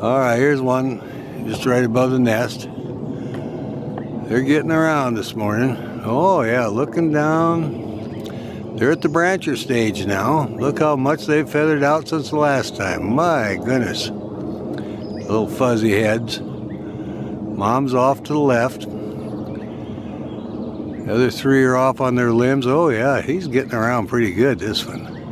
All right, here's one just right above the nest. They're getting around this morning. Oh yeah, looking down. They're at the brancher stage now. Look how much they've feathered out since the last time. My goodness. Little fuzzy heads. Mom's off to the left. The other three are off on their limbs. Oh yeah, he's getting around pretty good, this one.